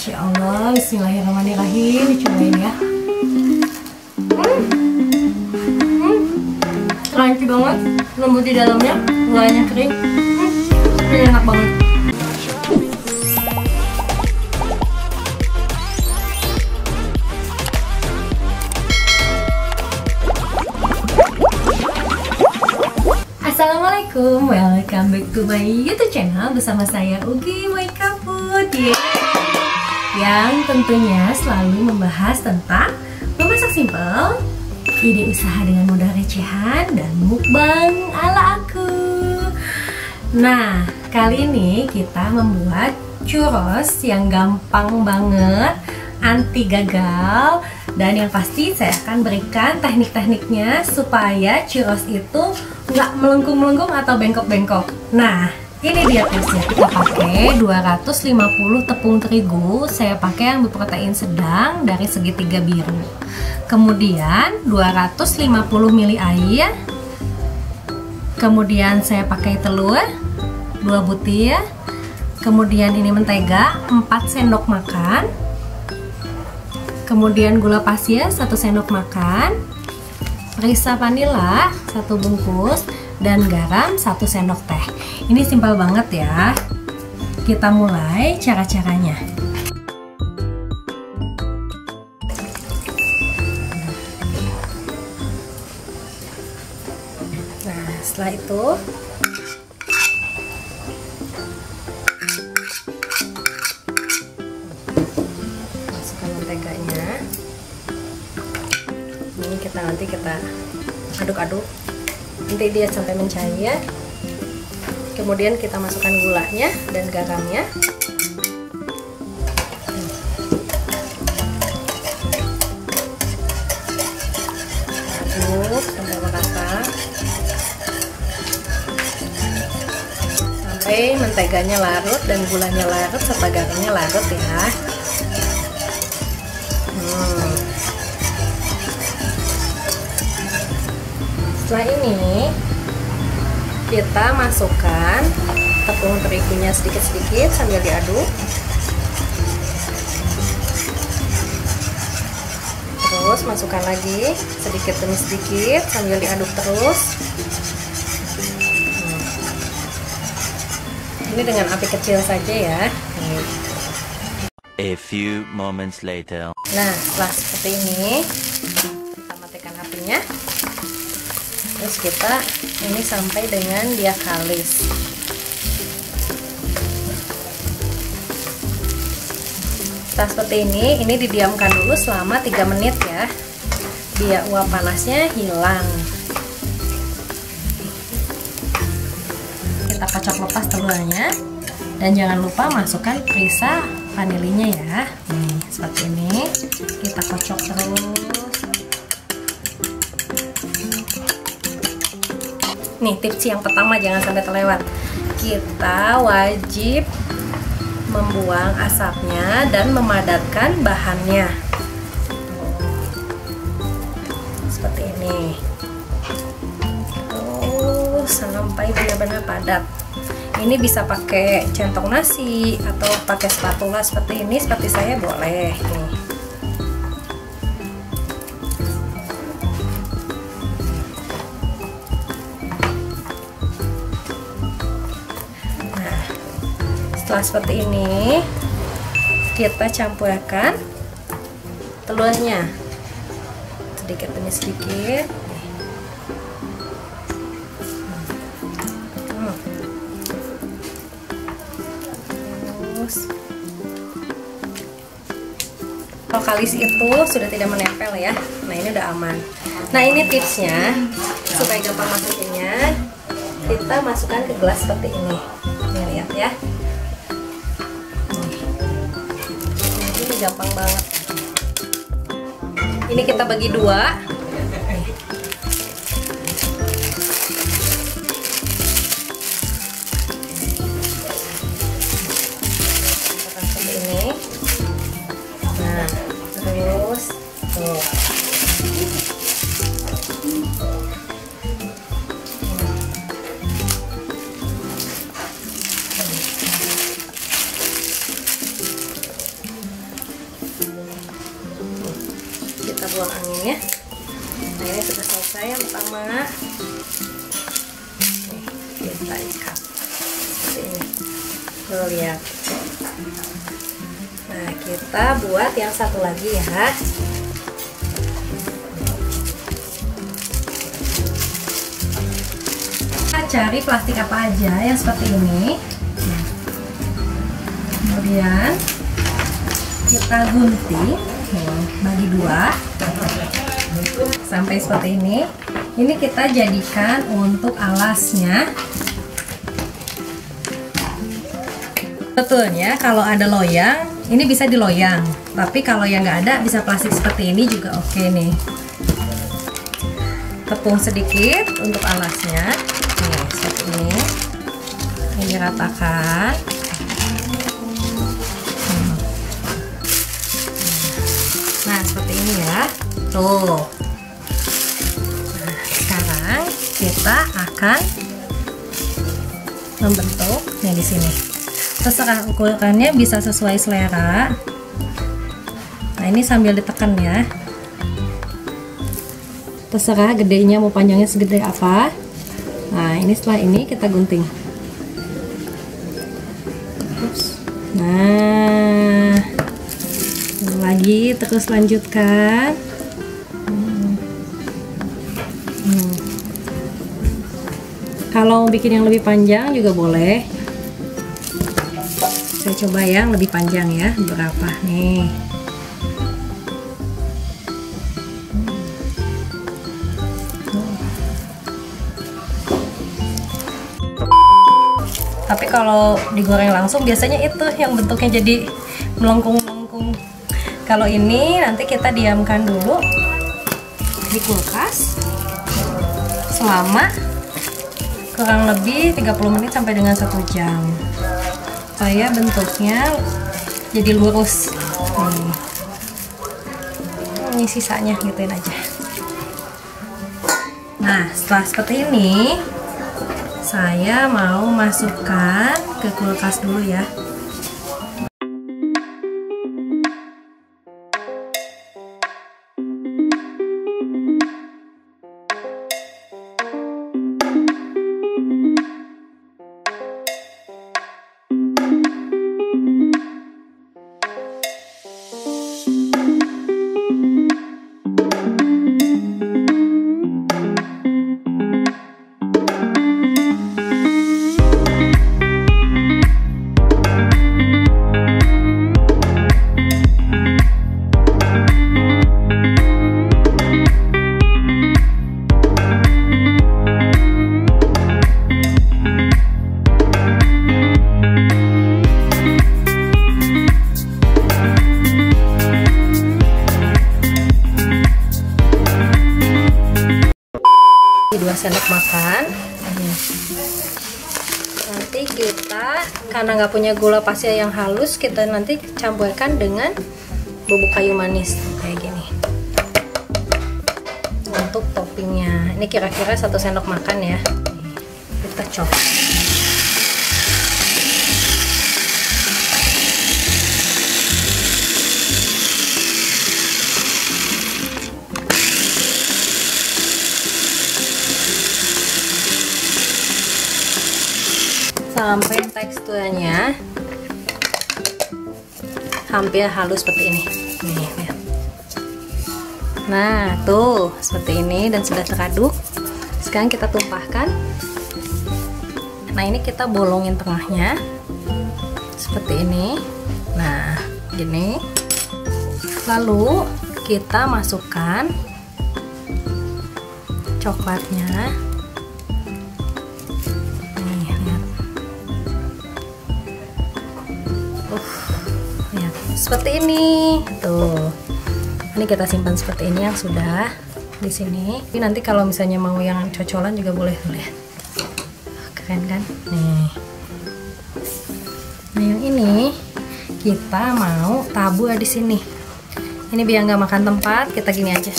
Masya Allah, Bismillahirrahmanirrahim Dicobain ya hmm. Crunchy banget Lembut di dalamnya Gulanya kering hmm. Ini enak banget Assalamualaikum, welcome back to my YouTube channel bersama saya Ugi Maika Food yeah. Yang tentunya selalu membahas tentang memasak simple, ide usaha dengan modal recehan dan mukbang ala aku. Nah, kali ini kita membuat churros yang gampang banget, anti gagal dan yang pasti saya akan berikan teknik-tekniknya supaya churros itu nggak melengkung-melengkung atau bengkok-bengkok. Nah, ini dia tipsnya. Kita pakai 250 tepung terigu. Saya pakai yang berprotein sedang dari segitiga biru. Kemudian 250 ml air. Kemudian saya pakai telur 2 butir. Kemudian ini mentega 4 sendok makan. Kemudian gula pasir 1 sendok makan perisa vanila satu bungkus dan garam satu sendok teh ini simpel banget ya. Kita mulai cara-caranya. Nah setelah itu masukkan menteganya. Ini kita nanti kita aduk-aduk. Nanti dia sampai mencair kemudian kita masukkan gulanya dan garamnya. Aduk sampai merata. Sampai menteganya larut dan gulanya larut serta garamnya larut ya. Hmm. setelah ini kita masukkan tepung terigunya sedikit-sedikit sambil diaduk. Terus masukkan lagi sedikit demi sedikit sambil diaduk terus. Ini dengan api kecil saja ya. A few moments later. Nah, setelah seperti ini, kita matikan apinya terus kita ini sampai dengan dia kalis. Setelah seperti ini ini didiamkan dulu selama 3 menit ya. Biar uap panasnya hilang. Kita kocok lepas telurnya. Dan jangan lupa masukkan perisa vanilinya ya. Nih seperti ini. Kita kocok terus nih tips yang pertama jangan sampai terlewat. Kita wajib membuang asapnya dan memadatkan bahannya. Seperti ini. Terus sampai benar-benar padat. Ini bisa pakai centong nasi atau pakai spatula seperti ini seperti saya boleh. Nih setelah seperti ini kita campurkan telurnya. Sedikit demi sedikit. Terus. Kalau kalis itu sudah tidak menempel ya. Nah ini udah aman. Nah ini tipsnya. Supaya gampang masukinnya kita masukkan ke gelas seperti ini gampang banget. Ini kita bagi dua lihat nah kita buat yang satu lagi ya. Kita cari plastik apa aja yang seperti ini. Kemudian kita gunting. Bagi dua. Sampai seperti ini. Ini kita jadikan untuk alasnya betulnya kalau ada loyang ini bisa diloyang. Tapi kalau yang nggak ada bisa plastik seperti ini juga oke okay nih. Tepung sedikit untuk alasnya. Nih seperti ini. Ini ratakan nah seperti ini ya. Tuh. Nah sekarang kita akan membentuk nih di sini terserah ukurannya bisa sesuai selera. Nah ini sambil ditekan ya. Terserah gedenya mau panjangnya segede apa. Nah ini setelah ini kita gunting. Nah lagi terus lanjutkan. Hmm. Hmm. kalau bikin yang lebih panjang juga boleh saya coba yang lebih panjang ya berapa nih? Tapi kalau digoreng langsung biasanya itu yang bentuknya jadi melengkung-melengkung. Kalau ini nanti kita diamkan dulu di kulkas selama kurang lebih 30 menit sampai dengan satu jam supaya bentuknya jadi lurus. Nih ini sisanya gituin aja. Nah setelah seperti ini saya mau masukkan ke kulkas dulu ya dua sendok makan. Nanti kita karena nggak punya gula pasir yang halus kita nanti campurkan dengan bubuk kayu manis kayak gini. Untuk toppingnya. Ini kira-kira satu sendok makan ya. Kita cok sampai teksturnya. Hampir halus seperti ini. Nih lihat nah tuh seperti ini dan sudah teraduk. Sekarang kita tumpahkan. Nah ini kita bolongin tengahnya. Seperti ini. Nah gini. Lalu kita masukkan coklatnya seperti ini. Tuh. Ini kita simpan seperti ini yang sudah di sini. Ini nanti kalau misalnya mau yang cocolan juga boleh lihat keren kan? Nih. Nah yang ini kita mau tabur di sini. Ini biar nggak makan tempat kita gini aja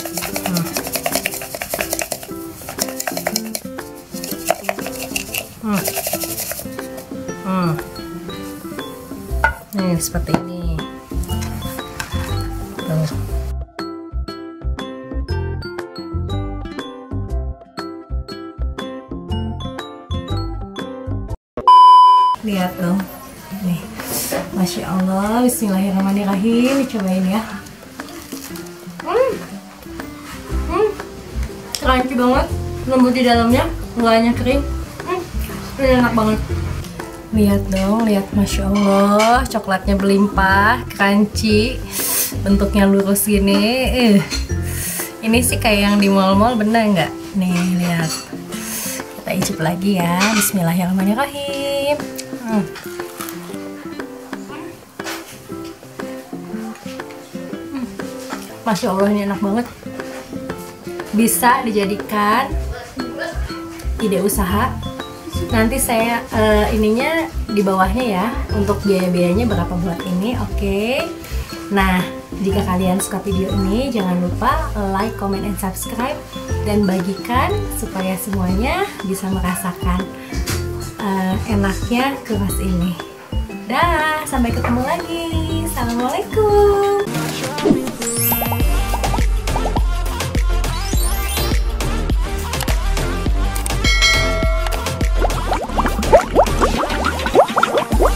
seperti ini. Tuh lihat tuh nih. Masya Allah Bismillahirrahmanirrahim. Dicobain ya. Hmm. Hmm. banget. Lembut di dalamnya. Nggak hanya kering. Hmm. ini enak banget lihat dong lihat masya allah. Coklatnya berlimpah crunchy. Bentuknya lurus gini. Uh. ini sih kayak yang di mall-mall bener nggak? Nih lihat. Kita icip lagi ya. Bismillahirrahmanirrahim. Hmm. Masya Allah ini enak banget. Bisa dijadikan ide usaha nanti saya uh, ininya di bawahnya ya untuk biaya-biayanya berapa buat ini oke? Okay. nah jika kalian suka video ini jangan lupa like, comment, and subscribe dan bagikan supaya semuanya bisa merasakan uh, enaknya keras ini. Dah sampai ketemu lagi. Assalamualaikum